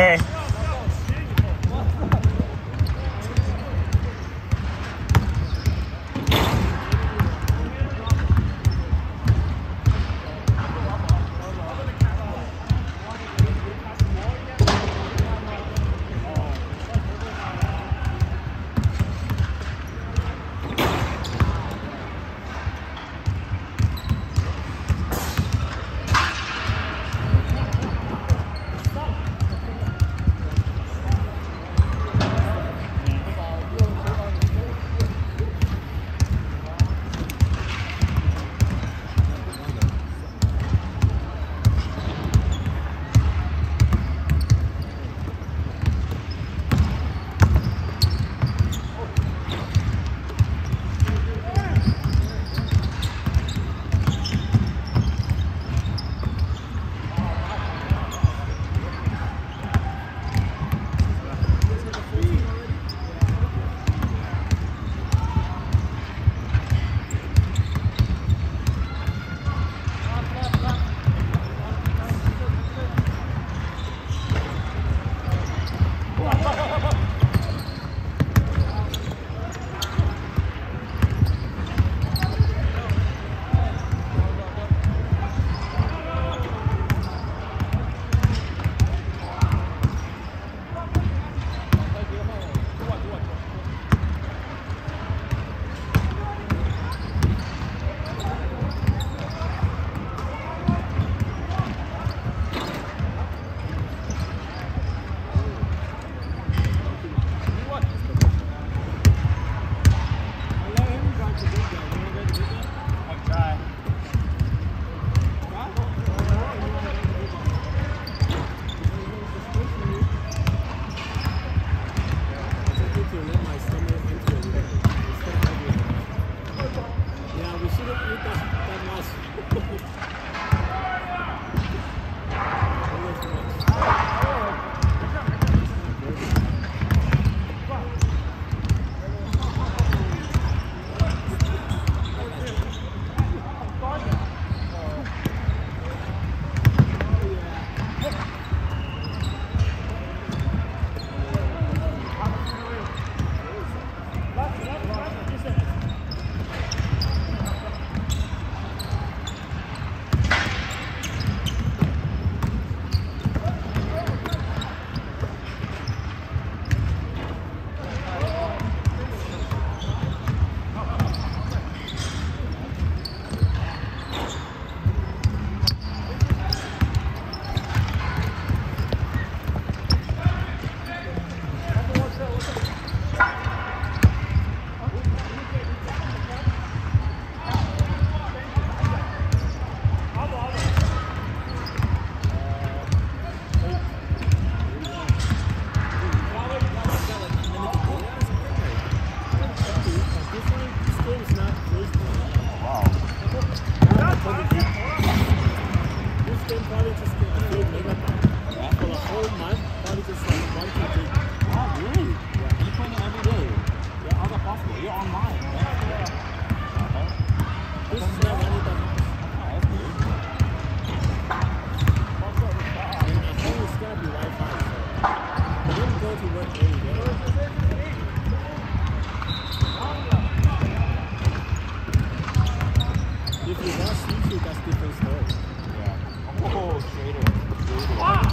okay. if you watch YouTube, that's different story. Yeah. Oh, straighter. Ah!